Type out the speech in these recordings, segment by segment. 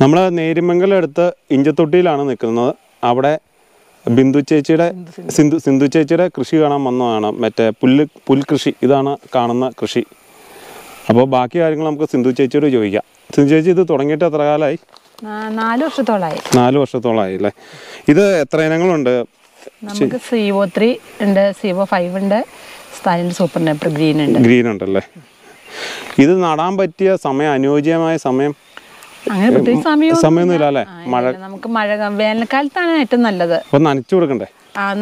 നമ്മൾ നേരിമംഗലം അടുത്ത് ഇഞ്ചത്തൊട്ടിയിലാണ് നിൽക്കുന്നത് അവിടെ ബിന്ദു ചേച്ചിയുടെ സിന്ധു. സിന്ധു ചേച്ചിയുടെ കൃഷി കാണാൻ വന്നതാണ്. മറ്റേ പുല്ല് പുൽകൃഷി ഇതാണ് കാണുന്ന കൃഷി. അപ്പോൾ ബാക്കി കാര്യങ്ങൾ നമുക്ക് സിന്ധു ചേച്ചിയോട് ചോദിക്കാം. സിന്ധു ചേച്ചി ഇത് തുടങ്ങിയിട്ട് എത്ര കാലമായി? നാല് വർഷത്തോളമായി നാല് വർഷത്തോളമായി അല്ലേ? ഇത് എത്ര ഇനങ്ങളുണ്ട്? നമുക്ക് സിവോ ത്രീ ഉണ്ട് സിഒ ഫൈവ് ഉണ്ട് സൂപ്പർ ഗ്രീൻ ഉണ്ട്. ഗ്രീൻ ഉണ്ടല്ലേ? ഇത് നടാൻ പറ്റിയ സമയം അനുയോജ്യമായ സമയം സമയമൊന്നുമില്ല. അല്ലേ? മഴ നമുക്ക് മഴ വേനൽക്കാലത്താണ് ഏറ്റവും നല്ലത്. അപ്പോൾ നനച്ചു കൊടുക്കണ്ടേ?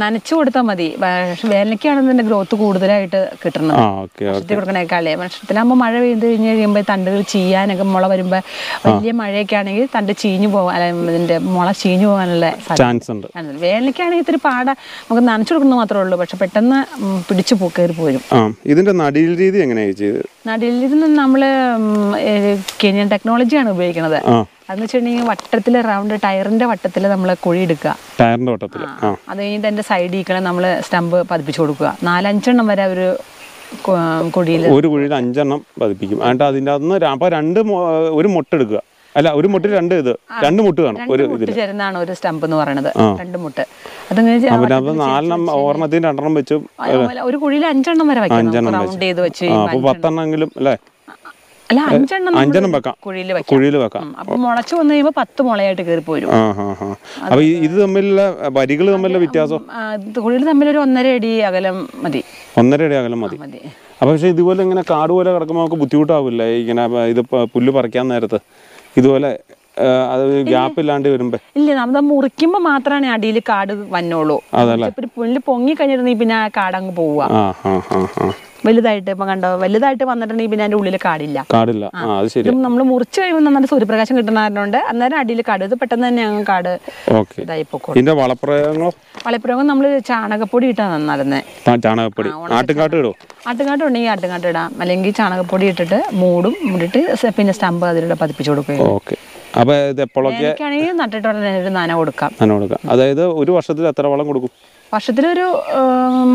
നനച്ചു കൊടുത്താൽ മതി. പക്ഷെ വേനൽക്കാണ് ഇതിന്റെ ഗ്രോത്ത് കൂടുതലായിട്ട് കിട്ടുന്നത്. വർഷത്തിൽ കൊടുക്കണേക്കാളേ വർഷത്തിലാകുമ്പോൾ മഴ പെയ്ത് കഴിഞ്ഞ് കഴിയുമ്പോൾ തണ്ടുകൾ ചീയാനൊക്കെ മുള വരുമ്പോൾ വലിയ മഴയൊക്കെ ആണെങ്കിൽ തണ്ട് ചീഞ്ഞു പോകാൻ ഇതിന്റെ മുള ചീഞ്ഞു പോകാനുള്ള ചാൻസ് ഉണ്ട്. വേനലൊക്കെയാണെങ്കിൽ ഇത്തിരി പാട നമുക്ക് നനച്ചു കൊടുക്കുന്നത് മാത്രമേ ഉള്ളൂ. പക്ഷെ പെട്ടെന്ന് പിടിച്ചു പോക്കേറി കയറി പോരും. ഇതിന്റെ നടീൽ രീതി എങ്ങനെയാണ് നടിയിൽ രീതി നമ്മൾ കെനിയൻ ടെക്നോളജിയാണ് ഉപയോഗിക്കുന്നത്. അതെന്ന് വെച്ചിട്ടുണ്ടെങ്കിൽ വട്ടത്തിൽ റൗണ്ട് ടയറിന്റെ വട്ടത്തിൽ നമ്മൾ കുഴി എടുക്കുക. ടയറിന്റെ വട്ടത്തിൽ അത് കഴിഞ്ഞിട്ട് അതിന്റെ സൈഡിൽ നമ്മൾ സ്റ്റമ്പ് പതിപ്പിച്ചു കൊടുക്കുക. നാലഞ്ചെണ്ണം വരെ ഒരു കുഴിയിൽ ഒരു കുഴിയിൽ അഞ്ചെണ്ണം പതിപ്പിക്കും. എന്നിട്ട് അതിന്റെ അകത്ത് അപ്പോൾ രണ്ട് ഒരു മുട്ട എടുക്കുക. അല്ല ഒരു മുട്ടിൽ രണ്ട് ഇത്. രണ്ട് മുട്ട് കാണും ഒരു ചേരുന്നതാണ് ഒരു സ്റ്റമ്പ് എന്ന് പറയുന്നത് രണ്ട് മുട്ട്. അതങ്ങനെ നാലെണ്ണം രണ്ടെണ്ണം വെച്ചും ഒരു കുഴിയിൽ അഞ്ചെണ്ണം വരെ വെച്ചു അഞ്ചെണ്ണം റൗണ്ട് ചെയ്ത് വെച്ച് ആ അപ്പോൾ പത്തെണ്ണമെങ്കിലും അല്ലേ? അല്ല അഞ്ചെണ്ണം അഞ്ചെണ്ണം വെക്കാം. കുഴിയിൽ വെക്കാം. കുഴിയിൽ വെക്കാം. അപ്പൊ മുളച്ചു വന്നു കഴിയുമ്പോൾ പത്ത് മുളയായിട്ട് കയറി പോരും. അപ്പോൾ ഇത് തമ്മിലുള്ള വരികൾ തമ്മിലുള്ള വ്യത്യാസം? കുഴിയിൽ തമ്മിൽ ഒരു ഒന്നര അടി അകലം മതി. ഒന്നര അടി അകലം മതി. അപ്പൊ പക്ഷേ ഇതുപോലെ ഇങ്ങനെ കാട് പോലെ കിടക്കുമ്പോൾ നമുക്ക് ബുദ്ധിമുട്ടാവില്ലേ. ഇങ്ങനെ ഇത് പുല്ല് പറിക്കാൻ നേരത്ത്. ഇതുപോലെ അത് ഗ്യാപ്പ് ഇല്ലാണ്ട് വരുമ്പോ. ഇല്ല നമ്മൾ മുറിക്കുമ്പോ മാത്രമാണ് അടിയിൽ കാട് വന്നോളൂ. അതല്ലേ. പുല്ല് പൊങ്ങി കഴിഞ്ഞിരുന്നെങ്കിൽ പിന്നെ ആ കാട് അങ്ങ് പോവുക. വലുതായിട്ട് ഇപ്പൊ കണ്ടോ? വലുതായിട്ട് വന്നിട്ടുണ്ടെങ്കിൽ പിന്നെ അതിന്റെ ഉള്ളിൽ കാടില്ല. കാടില്ല. ഇത് നമ്മൾ മുറിച്ച് കഴിയുമ്പോൾ നല്ല സൂര്യപ്രകാശം കിട്ടുന്നതുകൊണ്ട് അന്നേരം അടിയിൽ കാട്. ഇത് പെട്ടെന്ന് തന്നെ അങ്ങ് കാട് ഓക്കെ. ഇതായി പൊക്കോളും. ഇതിന്റെ വളപ്രയോഗങ്ങളോ? വളപ്രയോഗം നമ്മൾ ചാണകപ്പൊടി നടുന്നത് ആ, ചാണകപ്പൊടി. ആട്ടുംകാട്ട് ഉണ്ടെങ്കിൽ ആട്ടുകാട്ട് ഇടാം. അല്ലെങ്കിൽ ചാണകപ്പൊടി ഇട്ടിട്ട് മൂടും. മൂടിട്ട് പിന്നെ സ്റ്റമ്പ് അതിലൂടെ പതിപ്പിച്ചു കൊടുക്കുകയും ഓക്കെ. അപ്പോൾ ഇത് എപ്പോഴൊക്കെ നട്ടിട്ട് നാന നന കൊടുക്കാം. നന കൊടുക്കാം. അതായത് ഒരു വർഷത്തിൽ എത്ര വളം കൊടുക്കും? വർഷത്തിലൊരു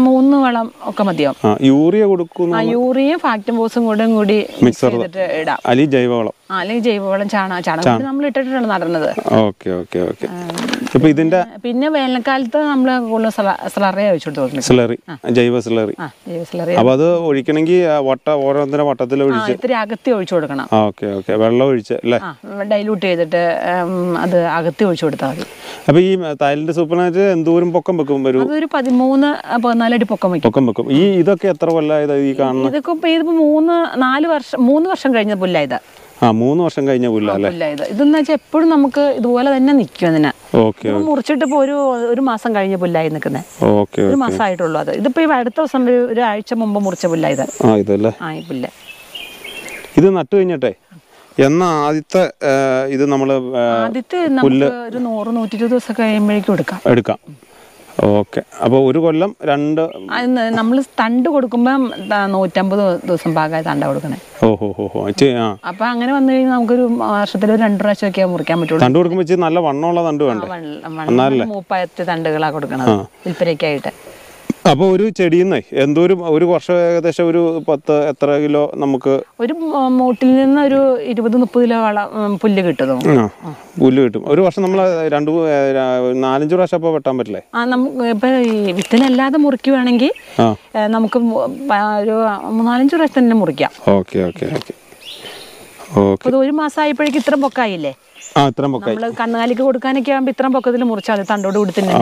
മൂന്ന് വളം ഒക്കെ മതിയാവും. യൂറിയ കൊടുക്കുന്നു ആ യൂറിയയും ഫാക്ടം ബോസും കൂടെ കൂടി മിക്സ് ചെയ്തിട്ട് ഇടാം. അല്ലെങ്കിൽ ജൈവവളം അലി അല്ലെങ്കിൽ ജൈവവളം ചാണകം ചാണകപ്പൊടി നമ്മൾ ഇട്ടിട്ടാണ് നടന്നത്. Okay okay okay. ഇപ്പൊ ഇതിന്റെ പിന്നെ വേനൽക്കാലത്ത് നമ്മൾ കൂടുതൽ സിലറി ജൈവ സിലറി. ജൈവ സ്ലറി അപ്പൊ അത് ഒഴിക്കണമെങ്കിൽ വട്ട ഓരോന്നിന്റെ വട്ടത്തിൽ ഒഴിച്ച് ഇത്തിരി അകത്തി ഒഴിച്ചു കൊടുക്കണം. Okay okay. വെള്ളം ഒഴിച്ച് അല്ലേ? ഡൈലൂട്ട് ചെയ്തിട്ട് അത് അകത്തി ഒഴിച്ചു കൊടുത്താൽ മതി. അപ്പൊ ഈ തായ്ലൻഡ് സൂപ്പറിനായിട്ട് എന്തോരം പൊക്കം വെക്കും? ഒരു പതിമൂന്ന് പതിനാലടി പൊക്കം വെക്കും. പൊക്കം വെക്കും. ഈ ഇതൊക്കെ എത്ര കൊല്ലമായത് ഈ കാണുന്ന? ഇതൊക്കെ ഇപ്പൊ ഇതിപ്പോ മൂന്ന് നാല് വർഷം മൂന്ന് വർഷം കഴിഞ്ഞ പുല്ലായത്. ആ മൂന്ന് വർഷം കഴിഞ്ഞ പുല്ല അല്ലേ? പുല്ലായത്. ഇതെന്ന് വെച്ചാൽ എപ്പോഴും നമുക്ക് ഇതുപോലെ തന്നെ നിൽക്കും അതിന്. മുറിച്ചിട്ട് ഒരു ഒരു മാസം കഴിഞ്ഞ പുല്ലായി നിൽക്കുന്നത് ഒരു മാസമായിട്ടുള്ളു അത്. ഇതിപ്പോ അടുത്ത ദിവസം ഒരു ഒരു ആഴ്ച മുമ്പ് മുറിച്ച പുല്ലായത്. ആ ഇതല്ലേ? ആ ഈ പുല്ല്. ഇത് നട്ടു കഴിഞ്ഞിട്ടെ? എന്നാ ആദ്യത്തെ ഇത് നമ്മൾ ആദ്യത്തെ നമുക്ക് ഒരു നൂറ് നൂറ്റി ഇരുപത് ദിവസം കഴിയുമ്പോഴേക്കും എടുക്കാം. എടുക്കാം. ഓക്കെ. അപ്പോൾ ഒരു കൊല്ലം രണ്ട് നമ്മൾ തണ്ട് കൊടുക്കുമ്പോൾ നൂറ്റമ്പത് ദിവസം പാകമായി തണ്ട കൊടുക്കണേ. ഓഹോ ഹോ അപ്പൊ അങ്ങനെ വന്നു കഴിഞ്ഞാൽ നമുക്കൊരു വർഷത്തിൽ ഒരു രണ്ടു പ്രാവശ്യം ഒക്കെ മുറിക്കാൻ പറ്റുള്ളൂ. തണ്ട് കൊടുക്കുമ്പോൾ നല്ല വണ്ണമുള്ള തണ്ട് വേണ്ട? മൂപ്പായത്തെ തണ്ടുകളാണ് കൊടുക്കണത് വിൽപ്പനയ്ക്കായിട്ട്. അപ്പോൾ ഒരു ചെടിയിൽ എന്തോരം ഒരു വർഷം ഏകദേശം ഒരു പത്ത് എത്ര കിലോ നമുക്ക് ഒരു മൂട്ടിൽ നിന്ന് ഒരു ഇരുപത് മുപ്പത് കിലോ വള പുല്ല് കിട്ടും പുല്ല് കിട്ടും. ഒരു വർഷം നമ്മൾ രണ്ട് നാലഞ്ച് പ്രാവശ്യം അപ്പോൾ വെട്ടാൻ പറ്റില്ലേ? ആ നമുക്ക് ഇപ്പൊ വിത്തിനല്ലാതെ മുറിക്കുവാണെങ്കിൽ നമുക്ക് ഒരു മൂന്നാലഞ്ച് പ്രാവശ്യം തന്നെ മുറിക്കാം. Okay okay okay. ഓക്കെ. ഒരു മാസം ആയപ്പോഴേക്കും ഇത്രയും പൊക്കായില്ലേ? ആ ഇത്രയും പൊക്കായി. നമ്മൾ കന്നുകാലിക്ക് കൊടുക്കാനൊക്കെ ആകുമ്പോൾ ഇത്രയും പൊക്കത്തിൽ മുറിച്ചാൽ തണ്ടോട് കൂടി തന്നെ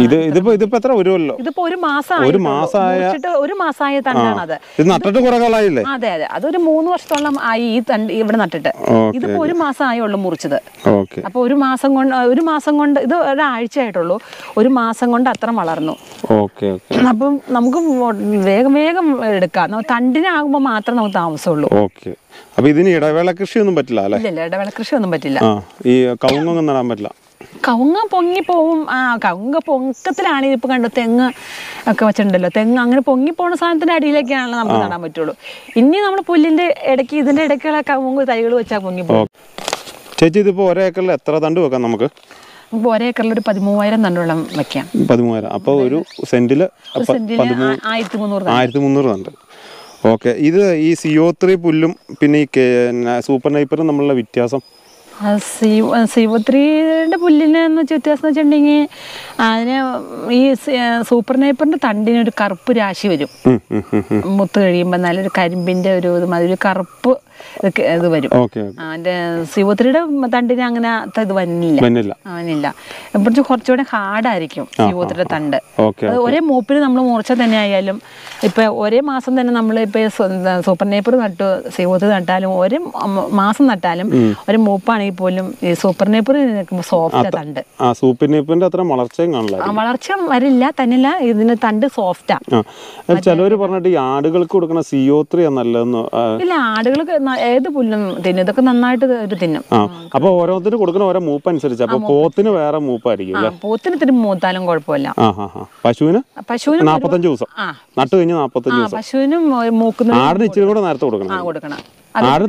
ഇത് ഇതിപ്പോ ഇതിപ്പോ എത്ര ഒരു കൊല്ലോ? ഇതിപ്പോ ഒരു മാസം ഒരു മാസമായ- ഒരു മാസമായ തണ്ടാണ് അത് ഇത് നട്ടിട്ട് കുറെ കാലായില്ലേ? അതെ അതെ. അതൊരു മൂന്ന് വർഷത്തോളം ആയി ഈ തണ്ട് ഇവിടെ നട്ടിട്ട്. ഇതിപ്പോ ഒരു മാസം ആയുള്ളൂ മുറിച്ചത് അപ്പൊ ഒരു മാസം കൊണ്ട് ഒരു മാസം കൊണ്ട് ഇത് ഒരാഴ്ച ആയിട്ടുള്ളൂ ഒരു മാസം കൊണ്ട് അത്ര വളർന്നു. അപ്പം നമുക്ക് വേഗം വേഗം എടുക്കാം. തണ്ടിനാകുമ്പോ തണ്ടിനാകുമ്പോൾ മാത്രമേ നമുക്ക് താമസമുള്ളൂ. ഓക്കെ. അപ്പൊ ഇതിന് ഇടവേള കൃഷിയൊന്നും പറ്റില്ല അല്ലേ? ഇടവേള കൃഷി ഒന്നും പറ്റില്ല ഈ കവുങ്ങൊന്നും നടാൻ പറ്റില്ല. കവുങ്ങ പൊങ്ങി പോവും. ആ കവുങ്ങ പൊക്കത്തിലാണ് ഇപ്പൊ കണ്ടു തെങ്ങ് ഒക്കെ വെച്ചിട്ടുണ്ടല്ലോ. തെങ്ങ് അങ്ങനെ പൊങ്ങി പോകുന്ന സാധനത്തിന്റെ അടിയിലേക്കാണല്ലോ നമുക്ക് നടാൻ പറ്റുള്ളൂ. ഇനി നമ്മൾ പുല്ലിന്റെ ഇടയ്ക്ക് ഇതിന്റെ ഇടയ്ക്കുള്ള കവുങ്ങ് തൈകൾ വെച്ചാൽ പൊങ്ങി പോകും ചേച്ചി ഇതിപ്പോ ഒരേ ഏക്കറിൽ എത്ര തണ്ട് വെക്കാം നമുക്ക്? നമുക്ക് ഒരേ ഏക്കറിൽ ഒരു പതിമൂവായിരം തണ്ടോളം വെക്കാം. പതിമൂവായിരം. അപ്പോൾ ഒരു സെന്റിൽ ആയിരത്തി മുന്നൂറ്. ആയിരത്തി മുന്നൂറ് തണ്ട്. ഓക്കെ. ഇത് ഈ സിഒ ത്രീ പുല്ലും പിന്നെ ഈ സൂപ്പർ നൈപ്പറും നമ്മളുടെ വ്യത്യാസം? ശിവത്രിയുടെ പുല്ലിന് എന്ന് വെച്ചാൽ വ്യത്യാസം വെച്ചിട്ടുണ്ടെങ്കിൽ അതിന് ഈ സൂപ്പർ നേപ്പറിന്റെ തണ്ടിന് ഒരു കറുപ്പ് രാശി വരും. മുത്ത് കഴിയുമ്പോൾ നല്ലൊരു കരിമ്പിന്റെ ഒരു ഇത് മതി ഒരു കറുപ്പ് ഇത് വരും. ഓക്കെ. സി അതിന്റെ ത്രീയുടെ തണ്ടിന് അങ്ങനെ ഇത് വന്നില്ല. വന്നില്ല. കുറച്ച് കുറച്ചുകൂടെ ഹാർഡായിരിക്കും ശിവത്രിയുടെ തണ്ട്. ഓക്കെ അത് ഒരേ മൂപ്പിന് നമ്മൾ മുറിച്ച തന്നെ ആയാലും ഇപ്പൊ ഒരേ മാസം തന്നെ നമ്മൾ ഇപ്പൊ സൂപ്പർ നേപ്പർ നട്ടു സീവത്ത് നട്ടാലും ഒരേ മാസം നട്ടാലും ഒരു മൂപ്പാണെങ്കിൽ പോലും സൂപ്പർ നേപ്പർ സോഫ്റ്റ് തണ്ട്. ആ സൂപ്പർ നൈപ്പറിന്റെ അത്ര വളർച്ചയും കാണില്ല വളർച്ച വരില്ല തന്നില്ല ഇതിന് തണ്ട് സോഫ്റ്റാ ചിലവർ പറഞ്ഞിട്ട് ഈ ആടുകൾക്ക് കൊടുക്കണ സിഒ ത്രീ നല്ലതെന്ന് ഇല്ല ആടുകൾക്ക് ഏത് പുല്ലും തിന്നും? ഇതൊക്കെ നന്നായിട്ട് ഒരു തിന്നും. അപ്പൊ ഓരോരുത്തർ കൊടുക്കുന്ന ഓരോ മൂപ്പ് അനുസരിച്ച് അപ്പൊ പോത്തിന് വേറെ മൂപ്പായിരിക്കും പോത്തിന് ഇത്തിരി മൂത്താലും കുഴപ്പമില്ല. പശുവിന്? പശുവിന് നാപ്പത്തഞ്ച് ദിവസം. നട്ടു കഴിഞ്ഞ് നാപ്പത്തഞ്ച് ദിവസം. പശുവിനും മൂക്കുന്ന ആടിന് ഇച്ചിരി കൂടെ നേരത്തെ കൊടുക്കണം. കൊടുക്കണം.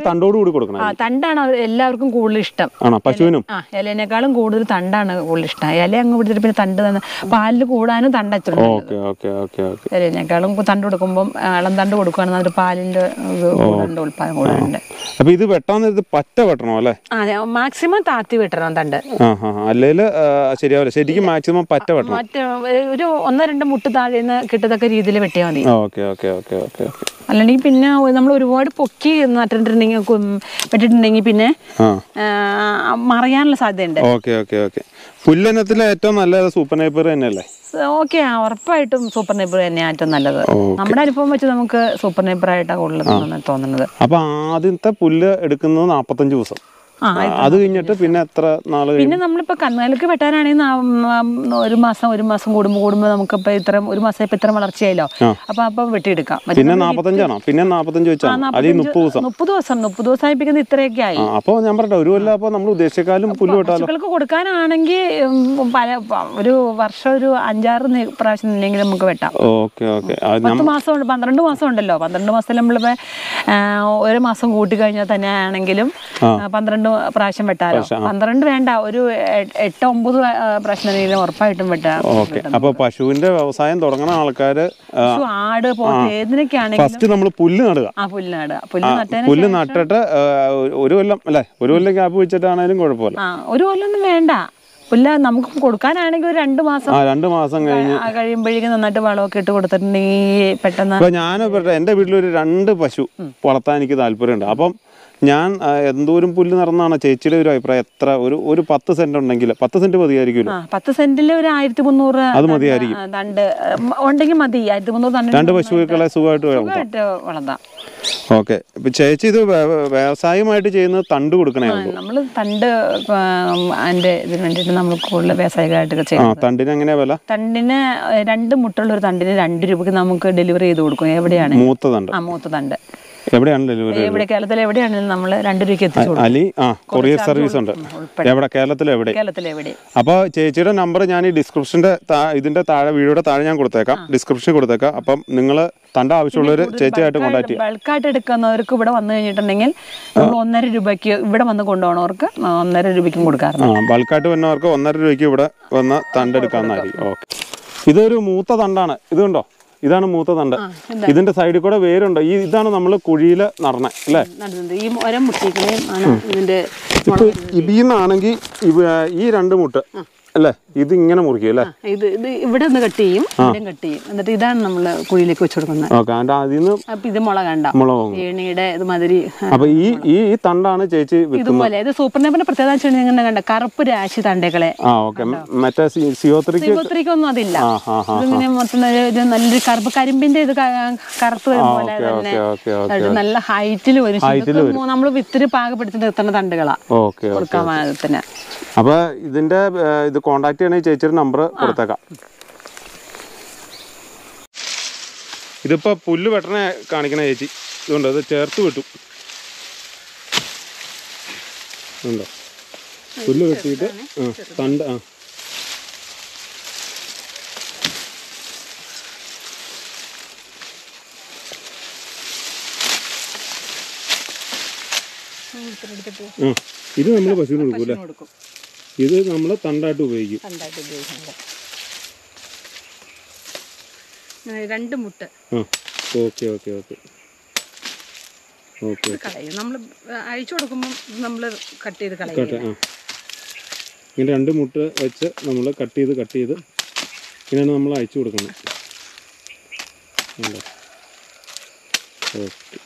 തണ്ടോട് കൂടി കൊടുക്കണം ആ തണ്ടാണ് എല്ലാവർക്കും കൂടുതൽ ഇഷ്ടം. ആണോ? പശുവിനും? ആ ഇലേനേക്കാളും കൂടുതൽ തണ്ടാണ് കൂടുതൽ ഇഷ്ടം. ഇല അങ്ങ് പിടിച്ചിട്ട് പിന്നെ തണ്ട് തന്നെ. പാലിൽ കൂടാനും തണ്ട ഓക്കെ ഓക്കെ ഓക്കെ ഓക്കെ. ഇലേനേക്കാളും തണ്ട് കൊടുക്കുമ്പോൾ ഇളം തണ്ട് കൊടുക്കുകയാണെങ്കിൽ അതിൽ പാലിന്റെ ഉത്പാദനം കൂടുന്നുണ്ട് അപ്പൊ ഇത് വെട്ടാൻ നേരത്ത് പറ്റ വെട്ടണോ അല്ലേ? അതെ. മാക്സിമം താത്തി വെട്ടണം തണ്ട്. അല്ലെങ്കിൽ ശരിയാവില്ല. ശരിക്കും മാക്സിമം പറ്റ വെട്ടണം. ഒരു ഒന്നോ രണ്ടോ മുട്ട് താഴെ കിട്ടത്തക്ക രീതിയിൽ വെട്ടിയാൽ മതി. Okay okay okay okay okay. അല്ലെങ്കിൽ പിന്നെ നമ്മൾ ഒരുപാട് പൊക്കി നട്ടിട്ടുണ്ടെങ്കിൽ വെട്ടിട്ടുണ്ടെങ്കിൽ പിന്നെ മറയാനുള്ള സാധ്യതയുണ്ട്. Okay okay okay. പുല്ലനത്തിലെ ഏറ്റവും നല്ലത് സൂപ്പർ നൈപ്പർ തന്നെയല്ലേ? ഓക്കെ ഉറപ്പായിട്ടും സൂപ്പർ നൈപ്പർ തന്നെയാണ് ഏറ്റവും നല്ലത്. നമ്മുടെ അനുഭവം വെച്ച് നമുക്ക് സൂപ്പർ നൈപ്പർ ആയിട്ടാണ് കൂടുതൽ തോന്നുന്നത്. അപ്പൊ ആദ്യത്തെ പുല്ല് എടുക്കുന്നത് നാപ്പത്തഞ്ച് ദിവസം. അത് കഴിഞ്ഞിട്ട് പിന്നെ എത്ര നാൾ പിന്നെ നമ്മളിപ്പോ കന്നുകാലിക്ക് വെട്ടാനാണെങ്കിൽ ഒരു മാസം ഒരു മാസം കൂടുമ്പോ കൂടുമ്പോ നമുക്കിപ്പോ ഇത്ര ഒരു മാസം ഇപ്പൊ ഇത്ര വളർച്ചയായല്ലോ. അപ്പൊ അപ്പൊ വെട്ടിയെടുക്കാം. പിന്നെ നാപ്പത്തഞ്ചാണോ പിന്നെ നാപ്പത്തഞ്ച് വെച്ചാണ്? മുപ്പത് ദിവസം? മുപ്പത് ദിവസം മുപ്പത് ദിവസം ആയിപ്പിക്കുന്നത് ഇത്രയൊക്കെ ആയി. അപ്പൊ ഞാൻ പറഞ്ഞു ഒരു കൊല്ലം അപ്പൊ നമ്മൾ ഉദ്ദേശിച്ചാലും പുല്ല് വെട്ടാലോ? കൊടുക്കാനാണെങ്കിൽ പല ഒരു വർഷം ഒരു അഞ്ചാറ് പ്രാവശ്യം നിന്നെങ്കിലും നമുക്ക് വെട്ടാം. Okay okay. പത്ത് മാസം പന്ത്രണ്ട് മാസം ഉണ്ടല്ലോ. പന്ത്രണ്ട് മാസം നമ്മളിപ്പോ ഒരു മാസം കൂട്ടി കഴിഞ്ഞാൽ തന്നെ ആണെങ്കിലും പന്ത്രണ്ട് പ്രാവശ്യം വെട്ടാലോ? പന്ത്രണ്ട് വേണ്ട ഒരു എട്ട് ഒമ്പത് പ്രാവശ്യം ഉറപ്പായിട്ടും വെട്ടാം. ഓക്കെ. അപ്പോൾ പശുവിന്റെ വ്യവസായം തുടങ്ങുന്ന ആൾക്കാര് ആട് പോത്ത് ഫസ്റ്റ് നമ്മൾ പുല്ല് നടുക. ആ പുല്ല് നടുക. പുല്ല് പുല്ല് നട്ടിട്ട് ഒരു കൊല്ലം അല്ലേ ഒരു കൊല്ലം ഗ്യാപ്പ് വെച്ചിട്ടാണെങ്കിലും കുഴപ്പമില്ല. ഒരു കൊല്ലൊന്നും വേണ്ട. പുല്ല നമുക്ക് കൊടുക്കാനാണെങ്കിൽ ഒരു രണ്ട് മാസം രണ്ട് മാസം കഴിഞ്ഞ്. കഴിയുമ്പോഴേക്കും നന്നായിട്ട് വളമൊക്കെ ഇട്ട് കൊടുത്തിട്ടുണ്ടെങ്കിൽ പെട്ടെന്ന് ഞാൻ എന്റെ വീട്ടിൽ ഒരു രണ്ട് പശു വളർത്താൻ എനിക്ക് താല്പര്യമുണ്ട്. അപ്പം ഞാൻ എന്തോരം പുല്ല് നടന്നാണ് ചേച്ചിയുടെ ഒരു അഭിപ്രായം. എത്ര ഒരു ഒരു പത്ത് സെന്റ് ഉണ്ടെങ്കിൽ പത്ത് സെന്റ് മതിയായിരിക്കുമല്ലോ? പത്ത് സെന്റിൽ ഒരു ആയിരത്തി മുന്നൂറ് അത് മതിയായിരിക്കും. രണ്ട് ഉണ്ടെങ്കിൽ മതി ആയിരത്തി മുന്നൂറ് രണ്ട് പശുക്കളെ സുഖമായിട്ട് വളർത്താം. ഓക്കെ. ഇപ്പൊ ചേച്ചി ഇത് വ്യ- വ്യ- വ്യവസായമായിട്ട് ചെയ്യുന്നത് തണ്ട് കൊടുക്കണേ നമ്മൾ തണ്ട് അതിന്റെ ഇതിന് വേണ്ടിയിട്ട് നമ്മൾ കൂടുതൽ വ്യവസായികമായിട്ടൊക്കെ ചെയ്യും തണ്ടിന് എങ്ങനെയാ വില? തണ്ടിന് രണ്ട് മുട്ടുള്ള ഒരു തണ്ടിന് രണ്ട് രൂപക്ക് നമുക്ക് ഡെലിവറി ചെയ്ത് കൊടുക്കും. എവിടെയാണ്? മൂത്ത തണ്ട്. ആ മൂത്ത തണ്ട്. എവിടെയാണ് ഡെലിവറി എവിടെ കേരളത്തിൽ എവിടെയാണെങ്കിലും നമ്മൾ രണ്ട് രൂപയ്ക്ക് എത്തിച്ചു അലി? ആ കൊറിയർ സർവീസ് ഉണ്ട്. എവിടെ? കേരളത്തിൽ എവിടെ? കേരളത്തിൽ എവിടെ? അപ്പോൾ ചേച്ചിയുടെ നമ്പർ ഞാൻ ഈ ഡിസ്ക്രിപ്ഷന്റെ ഇതിന്റെ താഴെ വീഡിയോയുടെ താഴെ ഞാൻ കൊടുത്തേക്കാം. ഡിസ്ക്രിപ്ഷൻ കൊടുത്തേക്കാം. അപ്പം നിങ്ങൾ തണ്ട ആവശ്യമുള്ളവർ ചേച്ചിയായിട്ട് കോൺടാക്ട് ചെയ്യാം. ബൾക്കായിട്ട് എടുക്കുന്നവർക്ക് ഇവിടെ വന്നു കഴിഞ്ഞിട്ടുണ്ടെങ്കിൽ നമ്മൾ ഒന്നര രൂപയ്ക്ക് ഇവിടെ വന്ന് കൊണ്ടുപോകണവർക്ക് ഒന്നര രൂപയ്ക്കും കൊടുക്കാറുണ്ട്. ബൾക്കായിട്ട് വരുന്നവർക്ക് ഒന്നര രൂപയ്ക്ക് ഇവിടെ വന്ന് തണ്ടെടുക്കാമെന്നായിരിക്കും ഓക്കെ. ഇതൊരു മൂത്ത തണ്ടാണ്. ഇത് കണ്ടോ? ഇതാണ് മൂത്ത തണ്ട്. ഇതിന്റെ സൈഡിൽ കൂടെ വേരുണ്ട്. ഈ ഇതാണ് നമ്മൾ കുഴിയിൽ നടണേ അല്ലേ? ഇതിന്റെ ഇതിൽ ഈ രണ്ട് മുട്ട് അല്ലേ? ഇത് ഇങ്ങനെ മുറിക്കും അല്ലേ? ആ, ഇത് ഇത് ഇവിടെ നിന്ന് കട്ട് ചെയ്യും കട്ട് ചെയ്യും. എന്നിട്ട് ഇതാണ് നമ്മൾ കുഴിയിലേക്ക് വെച്ച് കൊടുക്കുന്നത്. അതിൽ നിന്ന് അപ്പൊ ഇത് മുളകണ്ട മുളകും ഏണിയുടെ ഇത് മാതിരി അപ്പൊ ഈ ഈ തണ്ടാണ് ചേച്ചി ഇതുപോലെ. ഇത് സൂപ്പർ നെബിന്റെ പ്രത്യേകത വെച്ച് കഴിഞ്ഞാൽ ഇങ്ങനെ കണ്ട. കറുപ്പ് രാശി തണ്ടകളെ ആ ഓക്കെ. മറ്റേ സിയോത്രിക്ക് ഒത്തിരിക്കൊന്നും അതില്ല. ഇതിങ്ങനെ മൊത്തം നല്ലൊരു കറുപ്പ് കരിമ്പിന്റെ ഇത് കറുപ്പ് കറുത്ത് പോലെ തന്നെ. നല്ല ഹൈറ്റിൽ വരും. നമ്മൾ വിത്തിരി പാകപ്പെടുത്തി നിർത്തുന്ന തണ്ടുകളാ. കൊടുക്കാൻ അപ്പൊ ഇതിന്റെ ഇത് കോണ്ടാക്ട് ചെയ്യണമെങ്കിൽ ചേച്ചിയുടെ നമ്പർ കൊടുത്തേക്കാം. ഇതിപ്പോ പുല്ല് വെട്ടണേ കാണിക്കണേ ചേച്ചി. ഇതുകൊണ്ട് അത് ചേർത്ത് വിട്ടു. ഉണ്ടോ പുല്ല് വെട്ടിയിട്ട് ആ തണ്ട് ആ. ഇത് നമ്മൾ പശുവിന് കൊടുക്കും അല്ലേ കൊടുക്കും. ഇത് നമ്മൾ തണ്ടായിട്ട് ഉപയോഗിക്കും. തണ്ടായിട്ട് ഉപയോഗിക്കുന്നത് ആ, രണ്ട് മുട്ട്. Okay okay okay. ഓക്കെ കളയും. നമ്മൾ അഴിച്ചു കൊടുക്കുമ്പോൾ നമ്മൾ കട്ട് ചെയ്ത് കളയും. ഇങ്ങനെ രണ്ട് മുട്ട വെച്ച് നമ്മൾ കട്ട് ചെയ്ത് കട്ട് ചെയ്ത് ഇങ്ങനെയാണ് നമ്മൾ അയച്ചു കൊടുക്കണം. ഓക്കെ.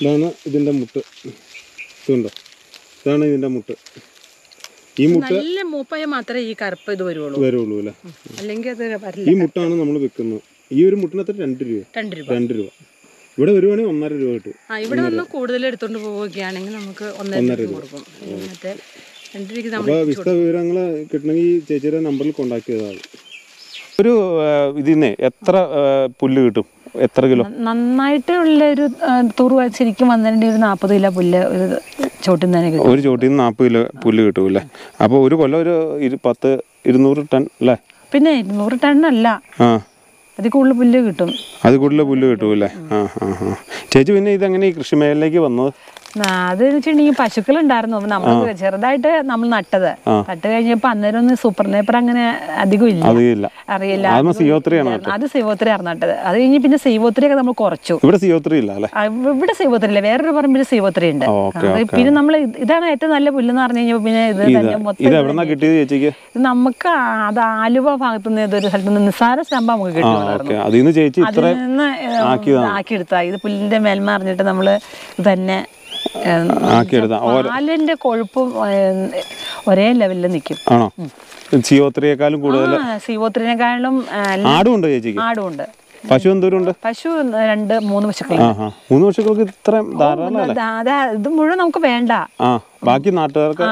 ഇതാണ് ഇതിന്റെ മുട്ട്. ഇതുണ്ടോ? ഇതാണ് ഇതിന്റെ മുട്ട്. ഈ മുട്ട നല്ല മൂപ്പായ മാത്രമേ ഈ കറുപ്പ് ഇത് വരുള്ളൂ വരുള്ളൂ അല്ലേ? അല്ലെങ്കിൽ അത് വരില്ല. ഈ മുട്ടാണ് നമ്മൾ വിൽക്കുന്നത് ഈ ഒരു മുട്ടിന് രണ്ട് രൂപ. രണ്ട് രൂപ. രണ്ട് രൂപ. ഇവിടെ വരുവാണെങ്കിൽ ഒന്നര രൂപ കിട്ടും. ആ ഇവിടെ വന്ന് കൂടുതൽ എടുത്തോണ്ട് പോവുകയാണെങ്കിൽ നമുക്ക് ഒന്നര രൂപ കൊടുക്കും. മറ്റേ രണ്ട് രൂപയ്ക്ക് നമ്മൾ അപ്പോൾ വിശദ വിവരങ്ങൾ കിട്ടണമെങ്കിൽ ചേച്ചിയുടെ നമ്പറിൽ കോണ്ടാക്ട് ചെയ്താൽ ഒരു ഇതിന് എത്ര പുല്ല് കിട്ടും? എത്ര കിലോ? നന്നായിട്ട് ഉള്ള ഒരു തുറു ശരിക്കും വന്നതിന്റെ ഒരു നാൽപ്പത് കിലോ പുല്ല് ഒരു ചോട്ടിൽ തന്നെ കിട്ടും. ഒരു ചോട്ടിൽ നിന്ന് നാൽപ്പത് കിലോ പുല്ല് കിട്ടും അല്ലേ? അപ്പോൾ ഒരു കൊല്ലം ഒരു പത്ത് ഇരുന്നൂറ് ടൺ അല്ലേ? പിന്നെ ഇരുന്നൂറ് ടൺ അല്ല. അതിൽ കൂടുതൽ പുല്ല് കിട്ടും. അത് കൂടുതൽ പുല്ല് കിട്ടും അല്ലേ? ആ ആ ആ. ചേച്ചി പിന്നെ ഇതെങ്ങനെ ഈ കൃഷി മേഖലയിലേക്ക് വന്നത്? അത് വെച്ചിട്ടുണ്ടെങ്കിൽ പശുക്കൾ ഉണ്ടായിരുന്നു നമ്മൾ ചെറുതായിട്ട് നമ്മൾ നട്ടത്. നട്ട് കഴിഞ്ഞപ്പോ അന്നേരം ഒന്ന് സൂപ്പർ നേപ്പർ അങ്ങനെ അധികം ഇല്ല. അറിയില്ല. അത് സിവോത്രി ആണ് നട്ടത്. അത് കഴിഞ്ഞ് പിന്നെ സിവോത്രി ഒക്കെ നമ്മൾ കുറച്ചു. ഇവിടെ സിഒ ഇല്ല ഇവിടെ സിവോത്രി ഇല്ല വേറൊരു പറമ്പിൽ സിവോത്രി ഉണ്ട്. പിന്നെ നമ്മൾ ഇതാണ് ഏറ്റവും നല്ല പുല്ലെന്ന് പറഞ്ഞു കഴിഞ്ഞപ്പോൾ പിന്നെ ഇത് തന്നെ മൊത്തം നമുക്ക് അത് ആലുവ ഭാഗത്തു നിന്ന് ഏതൊരു സ്ഥലത്ത് നിന്ന് നിസ്സാര സ്റ്റാമ്പ് നമുക്ക് കിട്ടും അതിൽ നിന്ന് ആക്കിയെടുത്താ ഇത് പുല്ലിന്റെ മേൽമ അറിഞ്ഞിട്ട് നമ്മൾ തന്നെ പാലിന്റെ കൊഴുപ്പും ഒരേ ലെവലിൽ നിൽക്കും ആണോ? സിഒ ത്രീയേക്കാളും കൂടുതൽ സീവോത്തിനേക്കാളും ആടും ഉണ്ട് ചേച്ചിക്ക്? ആടുണ്ട് പശു എന്തോരുണ്ട്? പശു രണ്ട് മൂന്ന് പശുക്കൾ മൂന്ന് പശുക്കൾക്ക് ഇത്രയും അതാ ഇത് മുഴുവൻ നമുക്ക് വേണ്ട. ബാക്കി നാട്ടുകാർക്ക്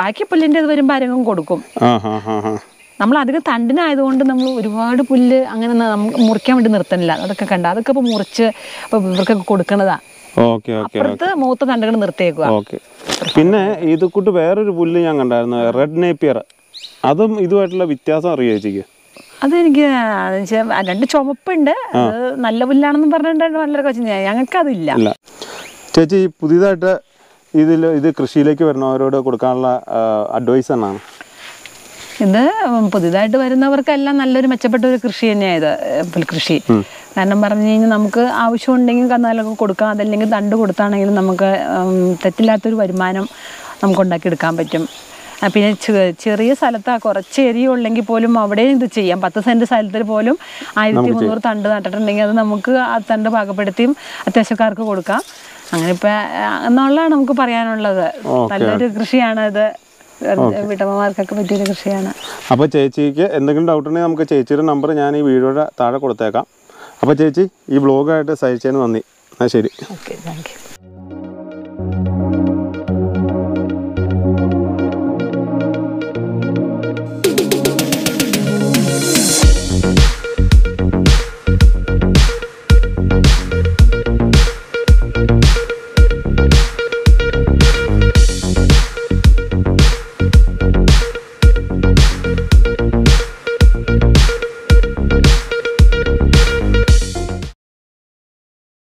ബാക്കി പുല്ലിന്റെ ഇത് വരുമ്പോ ആരെങ്കിലും കൊടുക്കും. നമ്മൾ അധികം തണ്ടിനായതുകൊണ്ട് നമ്മൾ ഒരുപാട് പുല്ല് അങ്ങനെ നമുക്ക് മുറിക്കാൻ വേണ്ടി നിർത്തണില്ല അതൊക്കെ കണ്ട അതൊക്കെ ഇപ്പൊ മുറിച്ച് ഇപ്പൊ ഇവർക്കൊക്കെ കൊടുക്കണതാ. അപ്പുറത്ത് മൂത്ത തണ്ടുകൾ നിർത്തിയേക്കുക ഓക്കെ. പിന്നെ ഇത് കൂട്ട് വേറൊരു പുല്ല് ഞാൻ കണ്ടായിരുന്നു റെഡ് നേപ്പിയർ അതും ഇതുമായിട്ടുള്ള വ്യത്യാസം അറിയോ ചേച്ചിക്ക്? അതെനിക്ക് രണ്ട് ചുമപ്പുണ്ട്. അത് നല്ല പുല്ലാണെന്ന് പറഞ്ഞിട്ട് വളരെ ഞങ്ങൾക്ക് അതില്ല ചേച്ചി പുതിയതായിട്ട് ഇതിൽ ഇത് കൃഷിയിലേക്ക് വരുന്നവരോട് കൊടുക്കാനുള്ള അഡ്വൈസ് എന്നാണ്? ഇത് പുതിയതായിട്ട് വരുന്നവർക്കെല്ലാം നല്ലൊരു മെച്ചപ്പെട്ട ഒരു കൃഷി തന്നെയാണ് ഇത് പുൽകൃഷി. കാരണം പറഞ്ഞു കഴിഞ്ഞാൽ നമുക്ക് ആവശ്യമുണ്ടെങ്കിൽ കന്നാലൊക്കെ കൊടുക്കാം അതല്ലെങ്കിൽ തണ്ട് കൊടുത്താണെങ്കിലും നമുക്ക് തെറ്റില്ലാത്തൊരു വരുമാനം നമുക്ക് ഉണ്ടാക്കിയെടുക്കാൻ പറ്റും. പിന്നെ ചെറിയ സ്ഥലത്താ കുറച്ച് ഏരിയ ഉള്ളെങ്കിൽ പോലും അവിടെ ഇത് ചെയ്യാം. പത്ത് സെന്റ് സ്ഥലത്തിൽ പോലും ആയിരത്തി മുന്നൂറ് തണ്ട് നട്ടിട്ടുണ്ടെങ്കിൽ അത് നമുക്ക് ആ തണ്ട് പാകപ്പെടുത്തിയും അത്യാവശ്യക്കാർക്ക് കൊടുക്കാം. അങ്ങനെ ഇപ്പൊ എന്നുള്ളതാണ് നമുക്ക് പറയാനുള്ളത്. നല്ലൊരു കൃഷിയാണ് ഇത് വീട്ടമ്മമാർക്കൊക്കെ പറ്റിയൊരു കൃഷിയാണ്. അപ്പോൾ ചേച്ചിക്ക് എന്തെങ്കിലും ഡൗട്ട് ഉണ്ടെങ്കിൽ നമുക്ക് ചേച്ചിയുടെ നമ്പർ ഞാൻ ഈ വീഡിയോയുടെ താഴെ കൊടുത്തേക്കാം. അപ്പോൾ ചേച്ചി ഈ ബ്ലോഗായിട്ട് സഹിച്ചതിന് നന്ദി. എന്നാൽ ശരി. Okay thank you